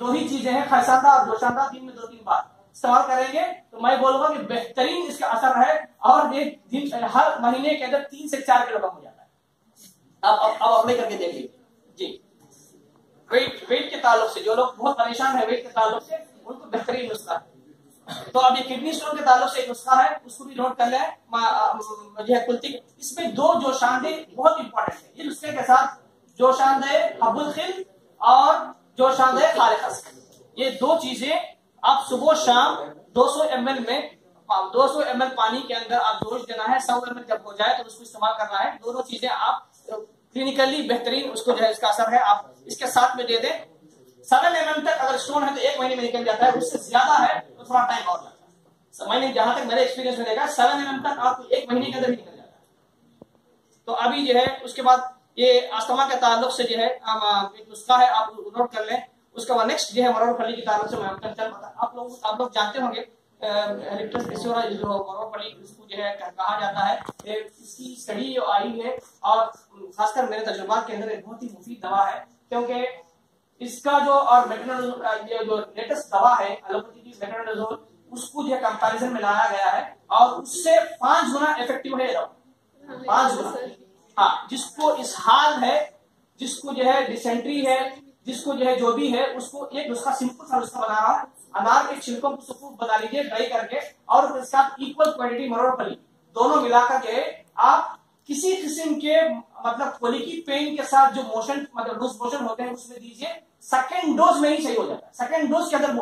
दो ही चीज़ें हैं, खरसांदा और जोशांदा दिन में दो तीन बार। इस्तेमाल करेंगे तो मैं बोलूँगा कि बेहतरीन इसका असर है और ये दिन, हर महीने के अंदर तीन से चार किलो कम हो जाता है। अब अब अब अप्लाई करके देख लीजिए जी। वेट वेट के ताल्लुक से, जो लोग बहुत परेशान है वेट के ताल्लुक से, उनको बेहतरीन नुस्खा है। तो अब ये किडनी स्टोन के ताल्लुक से एक नुस्खा है, उसको भी नोट कर ले। जो इसमें दो जोशानदे बहुत इंपॉर्टेंट है। ये नुस्खे के साथ जोशानदे अबुल खिल और जोशानदे खालिखस ये दो चीज़ें आप सुबह शाम 200 ml में 200 ml पानी के अंदर आप जोश देना है 100 ml जब हो जाए तो उसको इस्तेमाल करना है। दोनों चीज़ें आप क्लिनिकली बेहतरीन उसको जो है, इसका असर है, आप इसके साथ में दे दें। सेवन एम तक अगर स्टोन है तो एक महीने में निकल जाता है, उससे ज़्यादा है तो थोड़ा टाइम और लगता है। मैंने जहाँ तक मेरे एक्सपीरियंस में देखा सेवन एम तक आपको एक महीने के अंदर ही निकल जाता है। तो अभी जो है, उसके बाद ये आस्थमा के ताल्लुक से जो है एक नुस्खा है आप नोट कर लें। उसके बाद नेक्स्ट जो है मरोड़ फली के ताल्लुक से मैं आप लोग आप लोग जानते होंगे जो मरोड़ फली इसको जो है कहा जाता है इसकी स्टडी जो आई है। और खासकर मेरे तजुर्बा के अंदर एक बहुत ही मुफीद दवा है क्योंकि इसका जो और मेट्रोनोजोल जो लेटेस्ट दवा है एलोपैथी की उसको जो कंपैरिजन में लाया गया है। और उससे पाँच गुना इफ़ेक्टिव है पाँच गुना। हाँ जिसको इस हाल है, जिसको जो है डिसेंट्री है, जिसको जो है जो भी है, उसको एक नुस्खा सिंपल सा नुस्खा बना रहा हूँ। अनार के छिलकों को सुकून बना लीजिए ड्राई करके, और उसके साथ इक्वल क्वांटिटी मरोड़ फली दोनों मिलाकर के आप किसी किस्म के मतलब कोलिकी पेन के साथ जो मोशन मतलब लूज मोशन होते हैं, उसमें दीजिए। सेकेंड डोज में ही सही हो जाता है। सेकेंड डोज के अंदर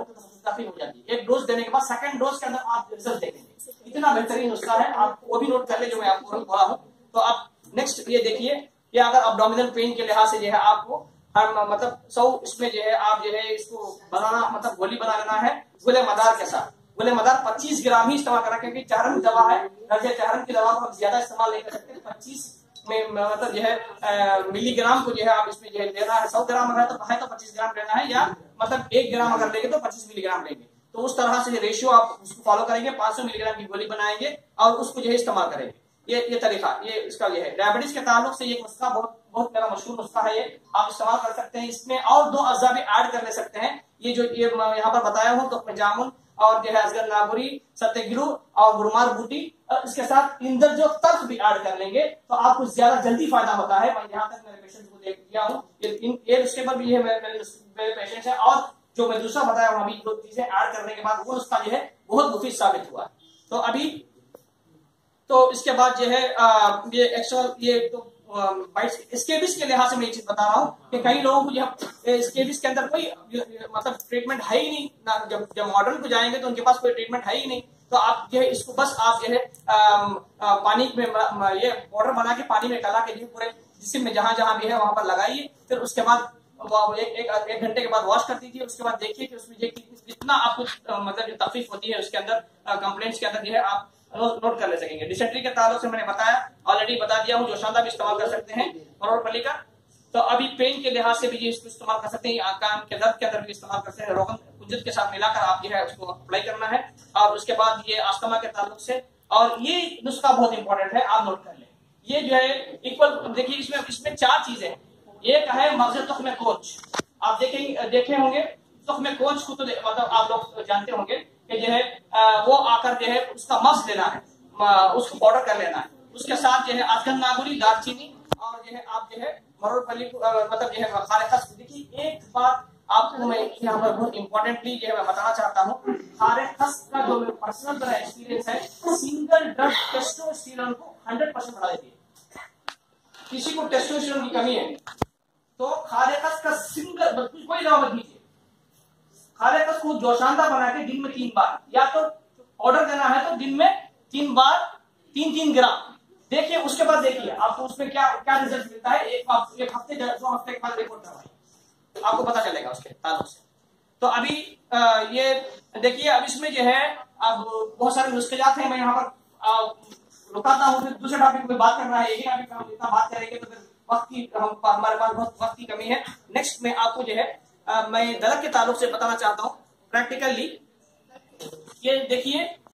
काफ़ी हो जाती है। एक डोज देने के बाद सेकेंड डोज के अंदर आप रिज़ल्ट देखेंगे। इतना बेहतरीन नुस्खा है। आप वो भी नोट कर ले जो मैं आपको बोला हूँ। तो आप नेक्स्ट ये देखिए, ये अगर अबडोमिनल पेन के लिहाज से जो है आपको हर मतलब सौ इसमें जो है आप जो है इसको बनाना मतलब गोली बना लेना है, गुले मदार के साथ। गुले मदार 25 ग्राम ही इस्तेमाल करना क्योंकि चहरन दवा है दर्जे चहरन की दवा को हम ज़्यादा इस्तेमाल नहीं कर सकते। पच्चीस में मतलब जो है मिलीग्राम को जो है आप इसमें जो है लेना है। सौ ग्राम अगर तो है तो पच्चीस ग्राम लेना है, या मतलब एक ग्राम अगर लेंगे तो पच्चीस मिलीग्राम लेंगे। तो उस तरह से रेशियो आप उसको फॉलो करेंगे 500 मिलीग्राम की गोली बनाएँगे और उसको जो है इस्तेमाल करेंगे। ये ये तरीका, ये इसका ये है। डायबिटीज़ के ताल्लुक से ये नुस्खा बहुत बहुत मेरा मशहूर नुस्खा है ये। आप इस्तेमाल कर सकते हैं, इसमें और दो अज्जा भी ऐड कर ले सकते हैं। ये जो ये यहाँ पर बताया हूँ तो जामुन और जो है असगर नागुरी, सत्यगिरु और गुरुमार बूटी इसके साथ इंदर जो तर्क भी ऐड कर लेंगे तो आपको ज़्यादा जल्दी फ़ायदा होता है। मैं यहाँ तक मेरे पेशेंट को देख दिया हूँ। ये नुस्खे पर भी है मेरे पेशेंट है। और जो मैं दूसरा बताया हूँ, अभी दो चीज़ें ऐड करने के बाद वो नुस्खा जो है, बहुत मुफीद साबित हुआ। तो अभी तो इसके बाद जो है ये एक्चुअल ये तो स्केबिस के लिहाज से मैं ये चीज़ बता रहा हूँ कि कई लोगों को जो स्केबिस के अंदर कोई मतलब ट्रीटमेंट है ही नहीं। ना, जब जब मॉडर्न को जाएँगे तो उनके पास कोई ट्रीटमेंट है ही नहीं। तो आप जो है, इसको बस आप जो है पानी में ये पाउडर बना के पानी में कला के लिए पूरे जिसम में जहाँ जहाँ भी है, वहाँ पर लगाइए। फिर उसके बाद एक घंटे के बाद वॉश कर दीजिए। उसके बाद देखिए कि उसमें जितना आपको मतलब जो तकलीफ़ होती है उसके अंदर कंप्लेंट्स के अंदर जो है, आप नोट कर ले सकेंगे। डिसेंट्री के ताल्लुक से मैंने बताया ऑलरेडी बता दिया हूँ, जो शानदार भी इस्तेमाल कर सकते हैं फली का। तो अभी पेन के लिहाज से भी ये इसको इस्तेमाल कर सकते हैं कान के दर्द के अंदर भी इस्तेमाल कर सकते हैं। रोगन कुंजत के साथ मिलाकर आप जो है उसको अप्लाई करना है। और उसके बाद ये आस्थमा के ताल्लुक से। और ये नुस्खा बहुत इंपॉर्टेंट है, आप नोट कर ले। ये जो है इक्वल देखिए, इसमें इसमें चार चीज़ें एक है मगज तुख में कोच। आप देखेंगे देखे होंगे, तुख में कोच को तो मतलब आप लोग जानते होंगे। कि जो है वो आकर जो है उसका मस लेना है उसको पाउडर कर लेना है। उसके साथ जो है अदगन नागुरी दालचीनी और जो है आप जो है मरोड़ फली मतलब जो है देखिए एक बात आपको मैं यहाँ पर बहुत इंपॉर्टेंटली जो है मैं बताना चाहता हूँ। खारे खस का जो मेरा पर्सनल मेरा एक्सपीरियंस है सिंगल ड्रग टेस्टोस्टेरोन को हंड्रेड परसेंट बढ़ा देती है। किसी को टेस्टोस्टेरोन की कमी है तो खारे खस का सिंगल कोई दवा मत दीजिए। खाले का को जोशानदा बना के दिन में तीन बार। या तो ऑर्डर देना है तो दिन में तीन बार तीन तीन ग्राम। देखिए उसके बाद देखिए आपको उसमें क्या क्या रिज़ल्ट मिलता है? एक एक हफ़्ते दो हफ़्ते के बाद रिपोर्ट आपको पता चलेगा उसके ताल्लुक से। तो अभी आ, ये देखिए अब इसमें जो है अब बहुत सारे मुश्किलात हैं। मैं यहाँ पर रुकाता हूँ फिर दूसरे टॉपिक में बात करना है। ही टॉपिक हम इतना बात करेंगे तो फिर वक्त की हम हमारे पास बहुत वक्त की कमी है। नेक्स्ट में आपको जो है मैं दलक के ताल्लुक से बताना चाहता हूँ। प्रैक्टिकली ये देखिए